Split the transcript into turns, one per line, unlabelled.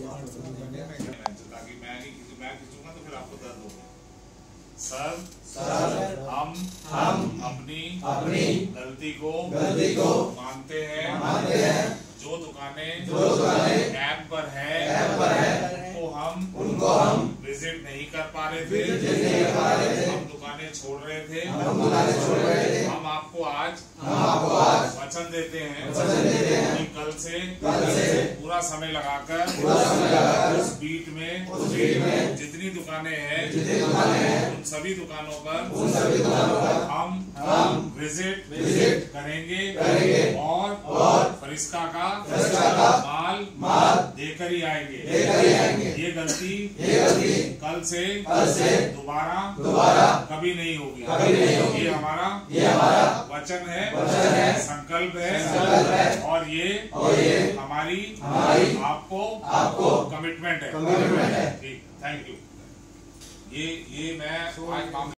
तो sir
sir
हम
हम
अपनी
अपनी
गलती को
गलती को
मानते हैं
मानते हैं
जो दुकानें
जो दुकानें
ऐप पर है
ऐप पर है
उनको हम
उनको हम
विज़िट नहीं कर पा रहे थे
विज़िट नहीं कर पा रहे थे।
हम दुकानें छोड़ रहे थे
हम दुकानें छोड़ रहे थे
आपको आज
हम आपको आज
वचन देते हैं।
वचन देते हैं।
कि कल से
कल से
पूरा समय लगाकर
पूरा समय लगाकर
उस बीट में
उस बीट में
जितनी दुकानें हैं
जितनी दुकानें हैं
उन सभी दुकानों पर
उन सभी दुकानों पर
हम
हम
विज़िट
विज़िट
करेंगे
करेंगे
और
और
फरिश्ता का
फरिश्ता का
माल
माल
देकर ही आएँगे।
लेकर ही आएँगे।
ये गलती
ये गलती
कल से
कल से
दोबारा
दोबारा
कभी नहीं होगी।
कभी नहीं होगी।
ये हमारा
ये हमारा
वचन है
वचन है
संकल्प है
संकल्प है।
और ये
और ये
हमारी
हमारी
आपको
आपको
कमिटमेंट है।
कमिटमेंट है।
ठीक थैंक यू ये ये मैं आज